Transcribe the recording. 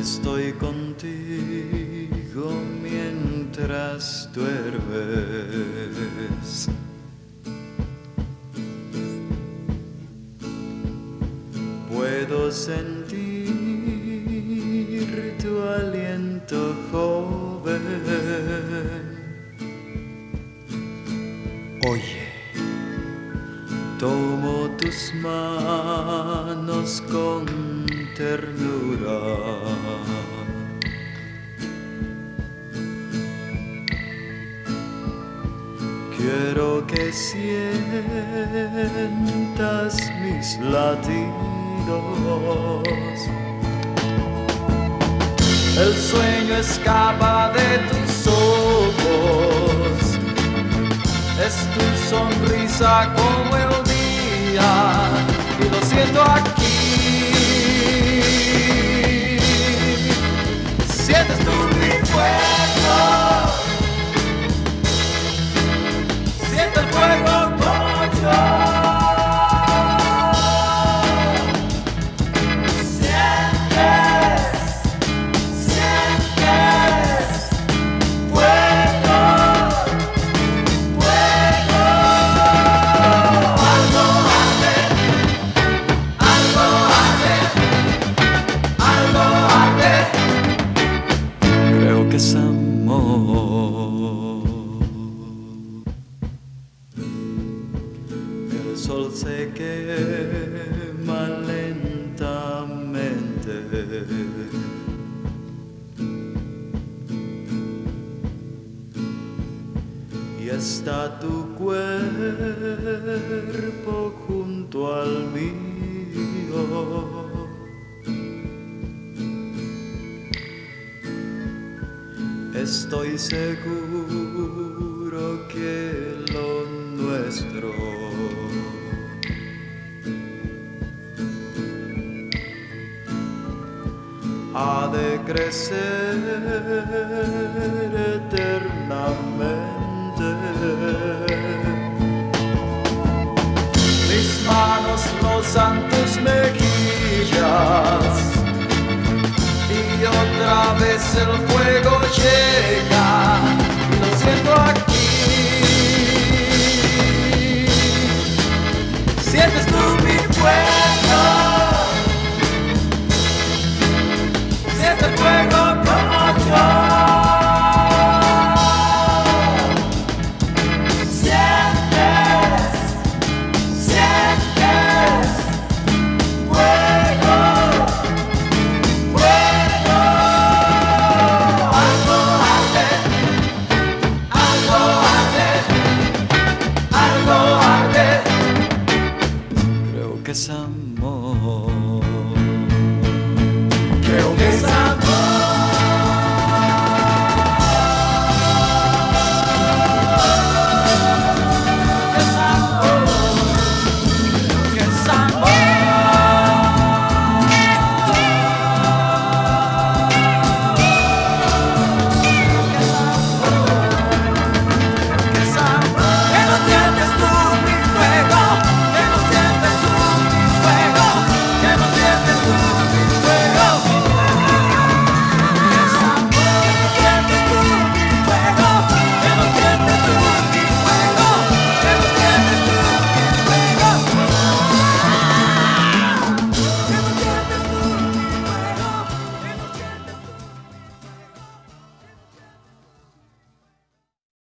Estoy contigo mientras duermes. Puedo sentir tu aliento joven. Oye, tomo tus manos con ternura. Quiero que sientas mis latidos. El sueño escapa de tus ojos. Es tu sonrisa como el día. Y lo siento aquí. El sol se quema lentamente. Y está tu cuerpo junto al mío. Estoy seguro que lo nuestro ha de crecer eternamente. Mis manos rozan tus mejillas y otra vez el fuego llega lo siento aquí. Some.